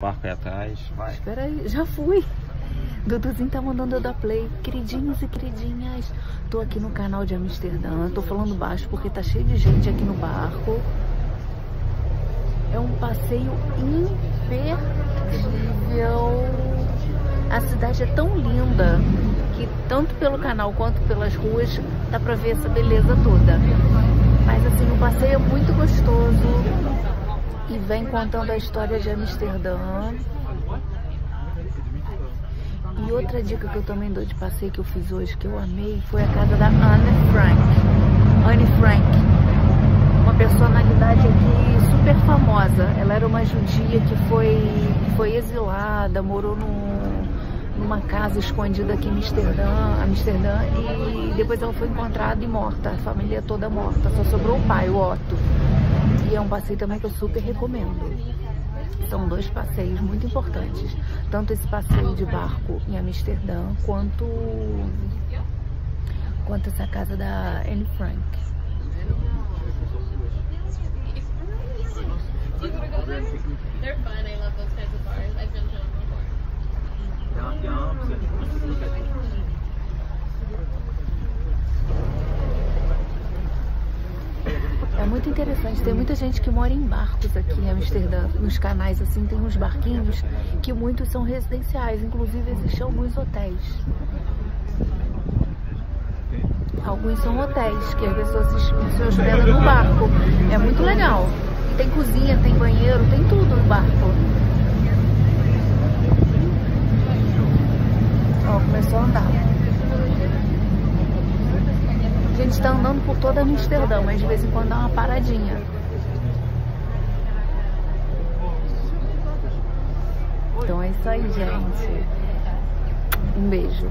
barco aí atrás, vai. Espera aí, já fui. Duduzinho tá mandando eu dar play. Queridinhos e queridinhas, tô aqui no canal de Amsterdã. Tô falando baixo porque tá cheio de gente aqui no barco. É um passeio imperdível. A cidade é tão linda que tanto pelo canal quanto pelas ruas dá pra ver essa beleza toda. Mas assim, o passeio é muito gostoso vem contando a história de Amsterdã. E outra dica que eu também dou de passeio que eu fiz hoje, que eu amei, foi a casa da Anne Frank. Anne Frank, uma personalidade aqui super famosa. Ela era uma judia que foi, foi exilada, morou num, numa casa escondida aqui em Amsterdã, Amsterdã e depois ela foi encontrada e morta, a família toda morta. Só sobrou o pai, o Otto. E é um passeio também que eu super recomendo. São dois passeios muito importantes. Tanto esse passeio de barco em Amsterdã, quanto, quanto essa casa da Anne Frank. Muito interessante, tem muita gente que mora em barcos aqui em Amsterdã. Nos canais assim tem uns barquinhos que muitos são residenciais, inclusive existem alguns hotéis. Alguns são hotéis, que as pessoas se, se hospedam no barco. É muito legal. Tem cozinha, tem banheiro, tem tudo no barco. Ó, começou a andar. Gente está andando por toda Amsterdã, mas de vez em quando dá uma paradinha. Então é isso aí, gente. Um beijo.